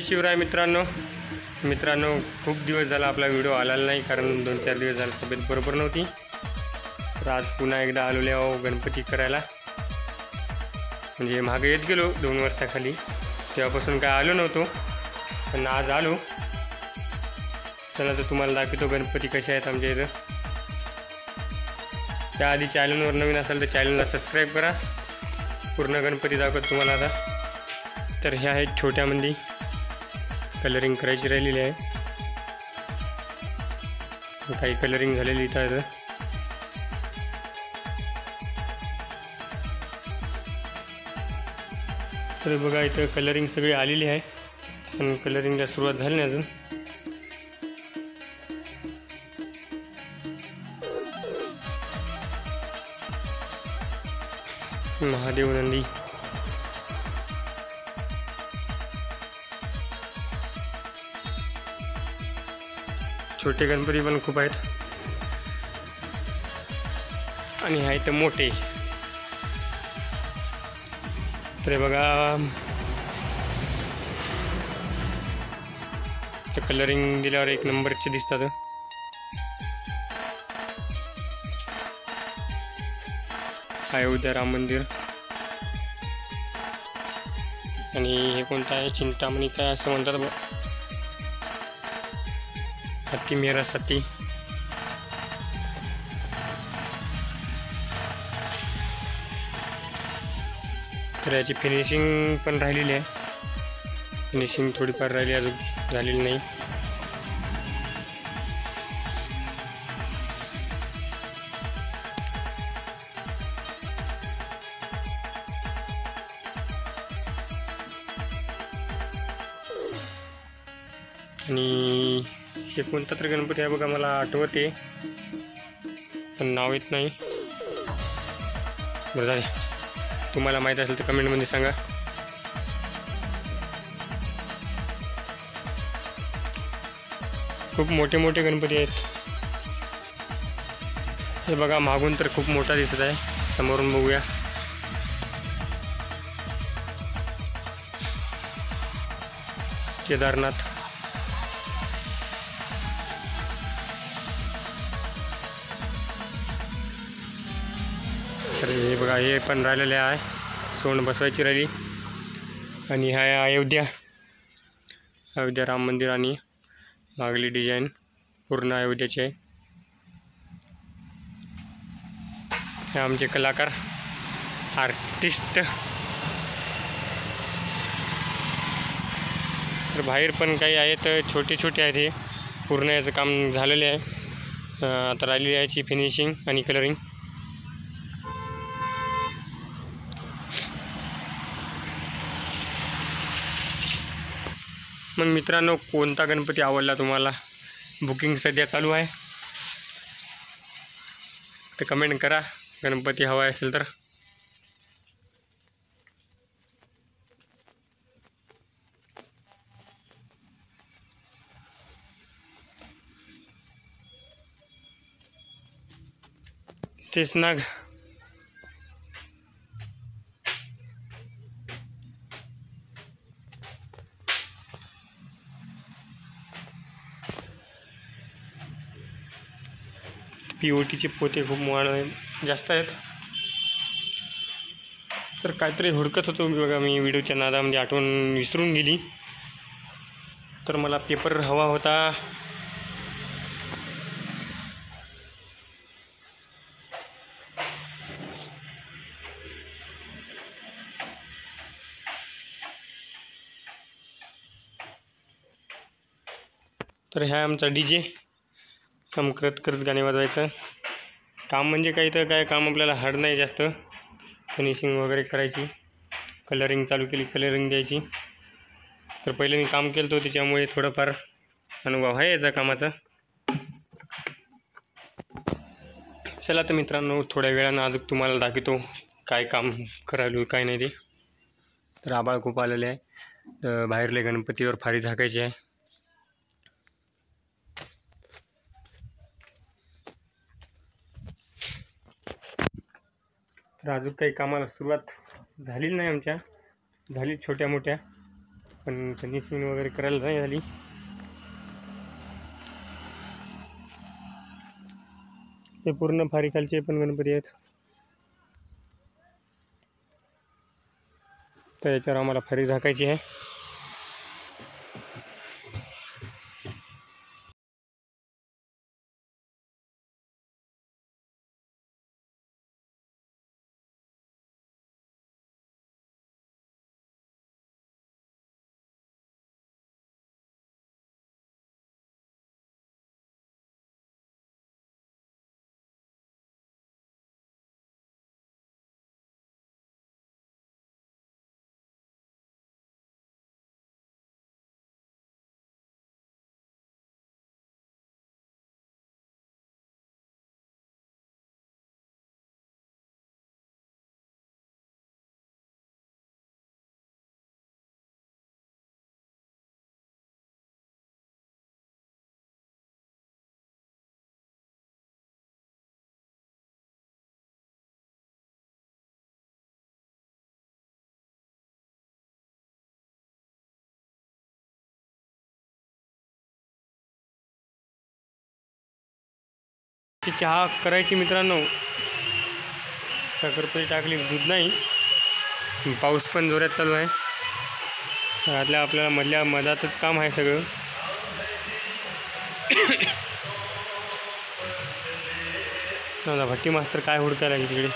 जय शिवराय मित्रांनो. मित्रांनो खूप दिवस झाला आपला व्हिडिओ आलेला नाही कारण दोन चार दिवस झाला तब्येत बरोबर नव्हती. तर आज पुन्हा एकदा आलेले आहो गणपती करायला. म्हणजे मागे येत गेलो दोन वर्षाखाली. तेव्हापासून काय आलो नव्हतो पण आज आलो. चला तर तुम्हाला दाखवतो गणपती कसे आहेत आमच्या इथं. त्याआधी चॅनलवर नवीन असाल तर चॅनलला सबस्क्राईब करा. पूर्ण गणपती दाखवत तुम्हाला आता. तर ह्या आहेत छोट्यामध्ये कलरिंग करायची राहिलेली आहे. काही कलरिंग झालेली इथं आहे तर बघा इथं कलरिंग सगळी आलेली आहे. पण कलरिंगला सुरुवात झाली नाही अजून. महादेव नंदी. छोटे गणपती पण खूप आहेत. आणि आहेत मोठे. तर बघा. ते कलरिंग दिल्यावर एक नंबरचे दिसतात. अयोध्या राम मंदिर. आणि हे कोणतं आहे? चिंतामणी काय असं म्हणतात हत्ती हत्ती मेरासाठी तर याची फिनिशिंग पण राहिलेली आहे. फिनिशिंग थोडीफार राहिली अजून झालेली नाही. आणि हे कोणता तरी गणपती आहे बघा मला आठवते. पण नाव येत नाही. बरं झाले. तुम्हाला माहीत असेल तर कमेंटमध्ये सांगा. खूप मोठे मोठे गणपती आहेत. हे बघा मागून तर खूप मोठा दिसत आहे. समोरून बघूया. केदारनाथ. तर हे बघा हे पण राहिलेले आहे. सोंड बसवायची राहिली. आणि हा अयोध्या. अयोध्या राम मंदिर आणि मागली डिझाईन पूर्ण अयोध्याची. आहे हे आमचे कलाकार आर्टिस्ट तर बाहेर पण काही आहेत छोटे छोटे आहेत हे पूर्ण याचं काम झालेले आहे. आता राहिलेली आहे याची फिनिशिंग आणि कलरिंग मग मित्रांनो कोणता गणपती आवडला तुम्हाला? बुकिंग सध्या चालू आहे. तर कमेंट करा गणपती हवा असेल तर. शेषनाग पी ओ टीचे पोते खूप वाढ जास्त आहेत. तर काहीतरी हुडकत होतो बघा मी व्हिडिओच्या नादामध्ये आठवण विसरून गेली. तर मला पेपर हवा होता. तर ह्या आमचा डी जे. काम करत करत गाणे वाजवायचं. काम म्हणजे काही तर काय काम आपल्याला हार्ड नाही जास्त. फिनिशिंग वगैरे करायची. कलरिंग चालू केली कलरिंग द्यायची. तर पहिले मी काम केलं होतं त्याच्यामुळे थोडंफार अनुभव आहे याचा कामाचा. चला तर मित्रांनो थोड्या वेळानं अजून तुम्हाला दाखवतो काय काम करायलो काय नाही ते. तर आबाळ खूप आलेले आहे. तर बाहेरले गणपतीवर फारी झाकायची आहे. आता अजून काही कामाला सुरुवात झालेली नाही आमच्या. झाली छोट्या मोठ्या. पण फिनिशिंग वगैरे करायला नाही झाली. ते पूर्ण फारीखालचे पण गणपती आहेत. तर याच्यावर आम्हाला फारी झाकायची आहे. चहा करायची मित्रांनो. साखरपुरी टाकली दूध नाही. पाऊस पण जोरात चालू आहे. घरातल्या आपल्याला मधल्या मधातच काम आहे सगळं. दादा भट्टी मास्तर काय हुडकायला लागली तिकडे?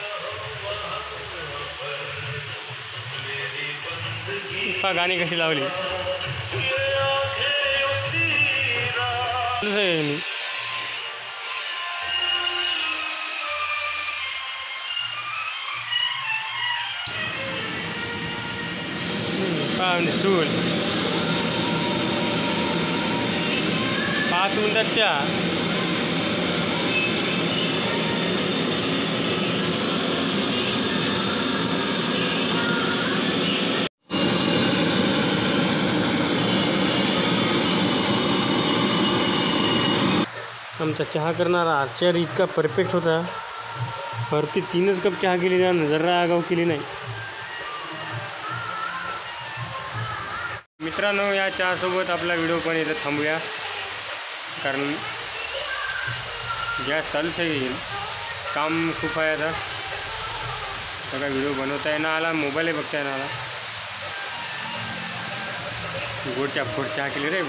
पहा गाणी कशी लावली. पाहुणे चूल पाच मिनिटात चहा आमचा चहा करणारा आचार्य इतका परफेक्ट होता वरती तीनच कप चहा केली त्यानं जरा आगाव केली नाही। मित्रांनो या चहासोबत आपला व्हिडिओ पण इथं थांबूया. कारण गॅस चालूच आहे येईल काम खूप आहे आता. सगळा व्हिडिओ बनवता येणार आला मोबाईलही बघता येणार आला. गोडच्या चहा गोड चहा केली रे.